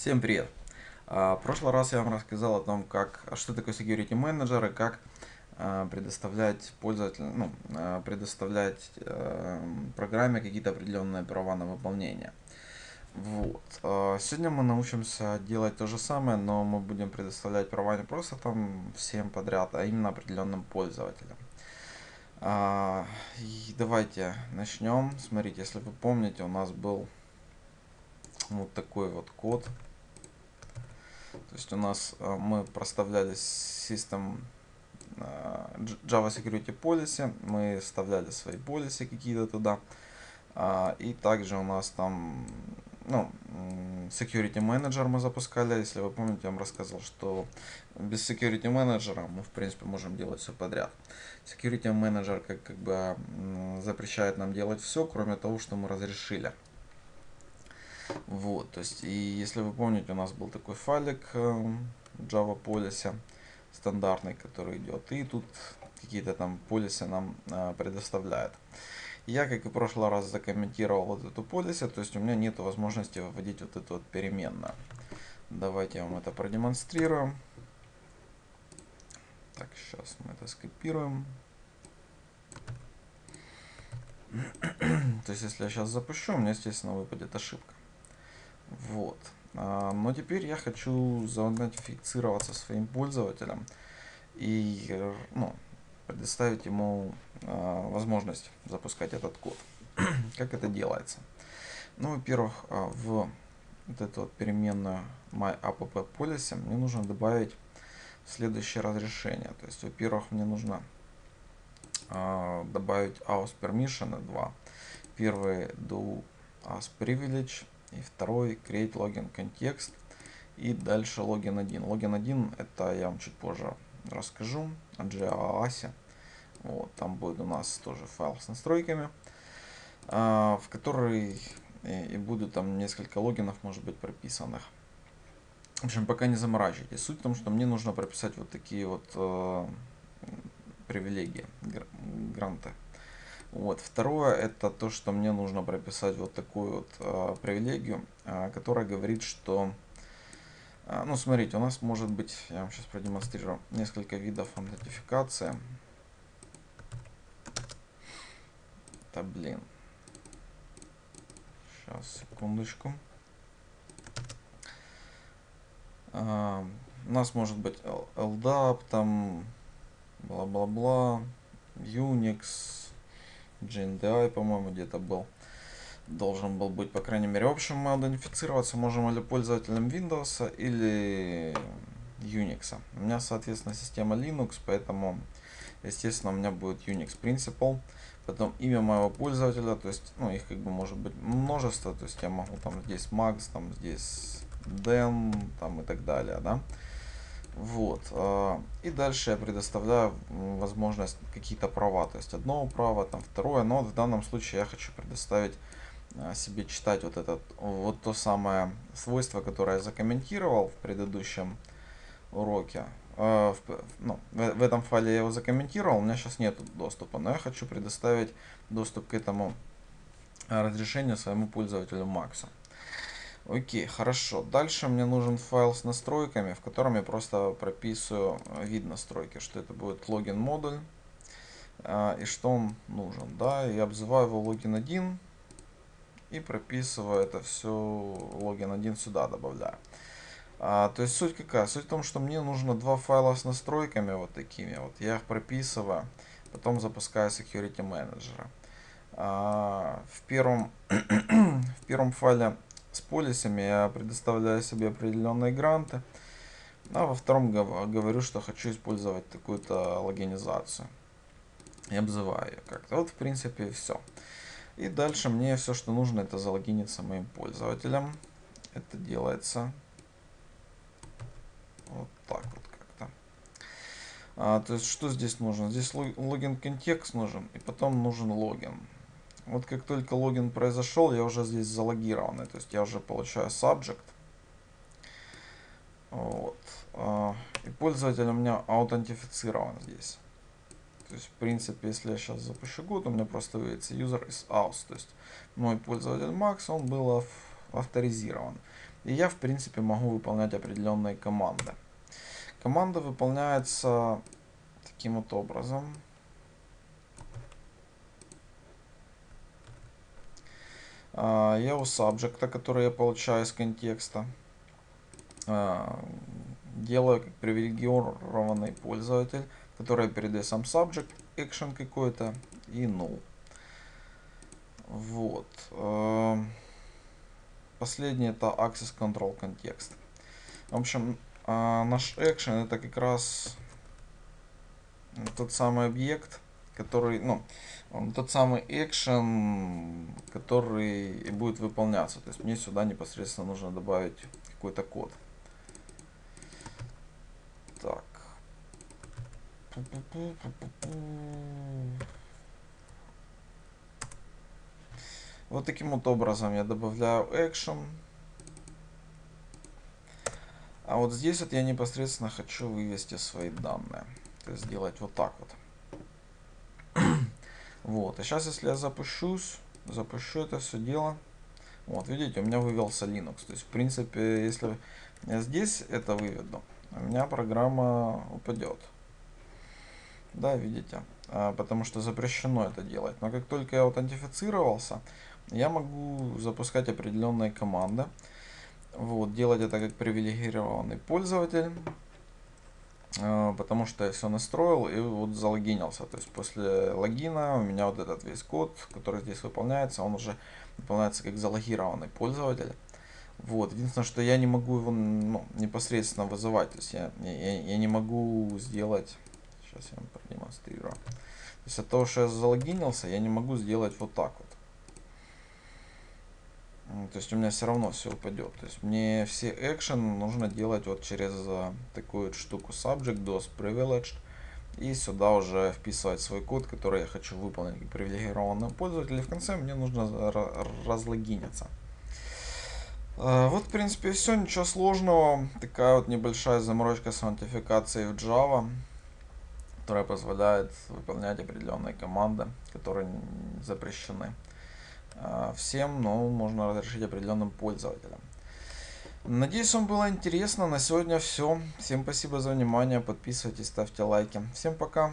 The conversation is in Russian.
Всем привет! А, В прошлый раз я вам рассказал о том, как, а что такое Security Manager и как а, предоставлять пользователю, ну, предоставлять программе какие-то определенные права на выполнение. Вот. Сегодня мы научимся делать то же самое, но мы будем предоставлять права не просто там всем подряд, а именно определенным пользователям. И давайте начнем. Смотрите, если вы помните, у нас был вот такой вот код. Есть у нас э, мы проставляли System э, Java Security Policy, мы вставляли свои полисы какие-то туда. А, И также у нас там, ну, Security Manager мы запускали. Если вы помните, я вам рассказывал, что без Security Manager мы, в принципе, можем делать все подряд. Security Manager как, как бы запрещает нам делать все, кроме того, что мы разрешили. Вот, то есть, и если вы помните, у нас был такой файлик э, Java Policy стандартный, который идет, и тут какие-то там полисы нам э, предоставляет. Я, как и в прошлый раз, закомментировал вот эту полиси, то есть у меня нет возможности выводить вот эту вот переменную. Давайте я вам это продемонстрирую. Так, сейчас мы это скопируем. То есть, если я сейчас запущу, у меня, естественно, выпадет ошибка. Вот. А, Но теперь я хочу заидентифицироваться своим пользователем и э, ну, предоставить ему а, возможность запускать этот код. Как это делается? Ну, во-первых, а, в вот эту вот переменную myAppPolicy мне нужно добавить следующее разрешение. То есть, во-первых, мне нужно а, добавить aus permission 2. Первый do as privilege и второй create login context и дальше логин 1. Логин 1 это я вам чуть позже расскажу JAAS. Вот, там будет у нас тоже файл с настройками, а, в который и, будут там несколько логинов, может быть, прописанных. В общем, пока не заморачивайтесь. Суть в том, что мне нужно прописать вот такие вот э, привилегии, гр- гранты. Вот. Второе, это то, что мне нужно прописать вот такую вот э, привилегию, э, которая говорит, что, э, ну, смотрите, у нас может быть, я вам сейчас продемонстрирую, несколько видов аутентификации. Да, блин. Сейчас, секундочку. А, у нас может быть LDAP, там, бла-бла-бла, Unix, GNDI, по-моему, где-то был. Должен был быть, по крайней мере. В общем, мы идентифицироваться можем или пользователем Windows, или Unix. У меня, соответственно, система Linux, поэтому, естественно, у меня будет Unix Principal. Потом имя моего пользователя, то есть, ну, их как бы может быть множество, то есть я могу там здесь Max, там здесь Дэн, там и так далее, да. Вот. а, И дальше я предоставляю возможность какие-то права. То есть одно право, там второе. Но в данном случае я хочу предоставить а, себе читать вот этот вот то самое свойство, которое я закомментировал в предыдущем уроке. А, В, ну, в, этом файле я его закомментировал, у меня сейчас нет доступа, но я хочу предоставить доступ к этому разрешению своему пользователю Максу. Окей, хорошо. Дальше мне нужен файл с настройками, в котором я просто прописываю э, вид настройки, что это будет логин модуль а, и что он нужен. Да, я обзываю его логин 1 и прописываю это все логин 1 сюда добавляю. А, то есть суть какая? Суть в том, что мне нужно два файла с настройками вот такими вот. Я их прописываю, потом запускаю Security Manager. А, в первом в первом файле с полисами я предоставляю себе определенные гранты, а во втором гов- говорю, что хочу использовать такую-то логинизацию. И обзываю ее как-то. Вот, в принципе, все. И дальше мне все, что нужно, это залогиниться моим пользователем. Это делается вот так вот как-то. А, то есть, что здесь нужно? Здесь лог- логин контекст нужен, и потом нужен логин. Вот как только логин произошел, я уже здесь залогированный, то есть я уже получаю subject. Вот. а, И пользователь у меня аутентифицирован здесь. То есть, в принципе, если я сейчас запущу год, у меня просто выявится user is aus. То есть, мой пользователь Max, он был ав- авторизирован. И я, в принципе, могу выполнять определенные команды. Команда выполняется таким вот образом. Я у subject, который я получаю из контекста, а, делаю как привилегированный пользователь, который передает сам subject, action какой-то и null. Вот. А, последний это access control контекст. В общем, наш action это как раз тот самый объект, который, ну, тот самый экшен, который будет выполняться. То есть мне сюда непосредственно нужно добавить какой-то код. Так. Вот таким вот образом я добавляю экшен. А вот здесь вот я непосредственно хочу вывести свои данные. То есть сделать вот так вот. Вот, и сейчас, если я запущусь, запущу это все дело, вот, видите, у меня вывелся Linux. То есть, в принципе, если я здесь это выведу, у меня программа упадет. Да, видите, а, потому что запрещено это делать. Но как только я аутентифицировался, я могу запускать определенные команды. Вот, делать это как привилегированный пользователь. А, потому что я все настроил и вот залогинился. То есть после логина у меня вот этот весь код, который здесь выполняется, он уже выполняется как залогированный пользователь. Вот. Единственное, что я не могу его ну, непосредственно вызывать. То есть я, я, я не могу сделать... Сейчас я вам продемонстрирую. То есть от того, что я залогинился, я не могу сделать вот так вот. То есть у меня все равно все упадет. То есть мне все экшен нужно делать вот через э, такую штуку subject dos privileged. И сюда уже вписывать свой код, который я хочу выполнить как привилегированного пользователя. И в конце мне нужно разлогиниться. Э, вот, в принципе, все, ничего сложного. Такая вот небольшая заморочка с аутентификацией в Java, которая позволяет выполнять определенные команды, которые запрещены. А, всем, но можно разрешить определенным пользователям. Надеюсь, вам было интересно. На сегодня все. Всем спасибо за внимание. Подписывайтесь, ставьте лайки. Всем пока.